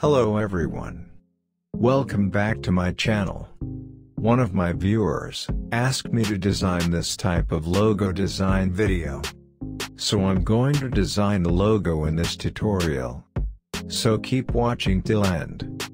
Hello everyone. Welcome back to my channel. One of my viewers asked me to design this type of logo design video. So I'm going to design the logo in this tutorial. So keep watching till end.